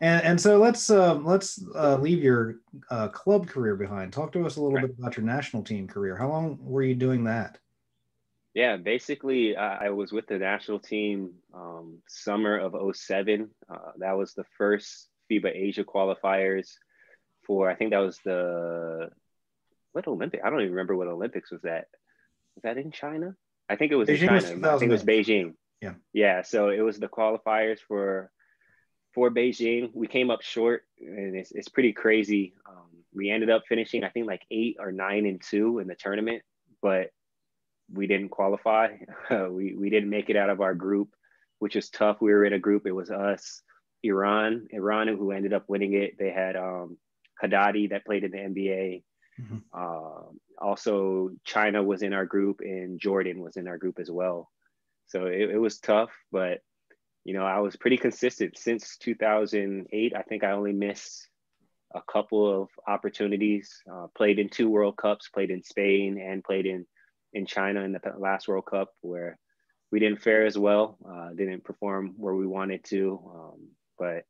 And, and so let's um, let's uh, leave your uh, club career behind. Talk to us a little Right. bit about your national team career. How long were you doing that? Yeah, basically, uh, I was with the national team um, summer of 07. Uh, that was the first FIBA Asia qualifiers for, I think that was the, what Olympic? I don't even remember what Olympics was that. Was that in China? I think it was Beijing in was China. I think it was Beijing. Yeah. Yeah. So it was the qualifiers for for Beijing. We came up short, and it's it's pretty crazy. Um, we ended up finishing, I think, like eight or nine and two in the tournament, but we didn't qualify. we we didn't make it out of our group, which was tough. We were in a group. It was us, Iran, Iran, who ended up winning it. They had um, Haddadi that played in the NBA. Mhm. Um, also, China was in our group, and Jordan was in our group as well. So it, it was tough, but you know, I was pretty consistent since 2008. I think I only missed a couple of opportunities. Uh, played in two World Cups, played in Spain, and played in in China in the last World Cup, where we didn't fare as well, uh, didn't perform where we wanted to. Um, but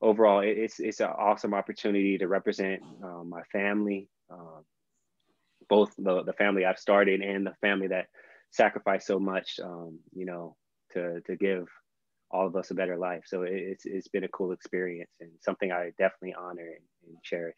overall, it, it's it's an awesome opportunity to represent uh, my family, uh, both the the family I've started and the family that sacrificed so much, um, you know, to to give all of us a better life. So it, it's it's been a cool experience and something I definitely honor and, and cherish.